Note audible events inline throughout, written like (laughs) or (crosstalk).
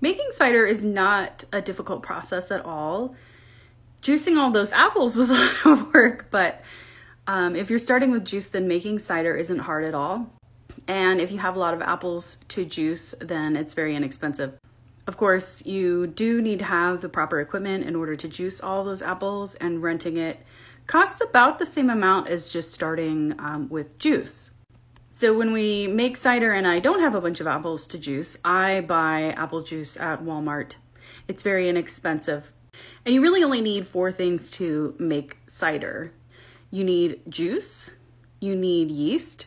Making cider is not a difficult process at all. Juicing all those apples was (laughs) a lot of work, but um, if you're starting with juice, then making cider isn't hard at all. And if you have a lot of apples to juice, then it's very inexpensive. Of course, you do need to have the proper equipment in order to juice all those apples, and renting it costs about the same amount as just starting um, with juice. So when we make cider and I don't have a bunch of apples to juice, I buy apple juice at Walmart. It's very inexpensive. And you really only need four things to make cider. You need juice, you need yeast,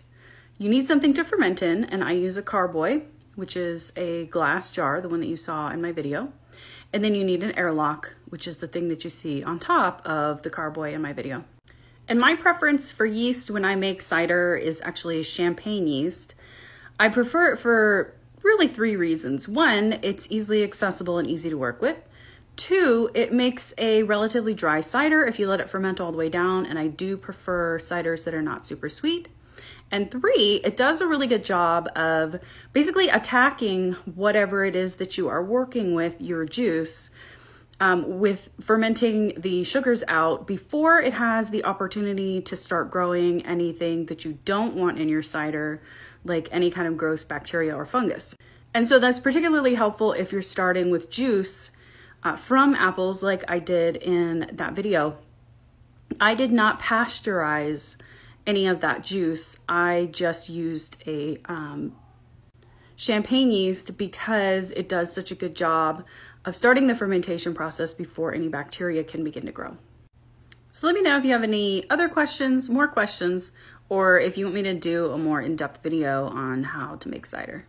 you need something to ferment in, and I use a carboy, which is a glass jar, the one that you saw in my video. And then you need an airlock, which is the thing that you see on top of the carboy in my video. And my preference for yeast when I make cider is actually champagne yeast. I prefer it for really three reasons. One, it's easily accessible and easy to work with. Two, it makes a relatively dry cider if you let it ferment all the way down, and I do prefer ciders that are not super sweet. And three, it does a really good job of basically attacking whatever it is that you are working with your juice um, with fermenting the sugars out before it has the opportunity to start growing anything that you don't want in your cider, like any kind of gross bacteria or fungus. And so that's particularly helpful if you're starting with juice uh, from apples, like I did in that video. I did not pasteurize any of that juice. I just used a um, champagne yeast because it does such a good job of starting the fermentation process before any bacteria can begin to grow. So let me know if you have any other questions, more questions, or if you want me to do a more in-depth video on how to make cider.